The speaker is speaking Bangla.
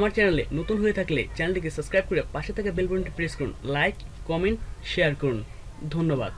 আমার চ্যানেলে নতুন হয়ে থাকলে চ্যানেলটিকে সাবস্ক্রাইব করে পাশে থাকা বেল বাটনটি প্রেস করুন লাইক কমেন্ট শেয়ার করুন। ধন্যবাদ।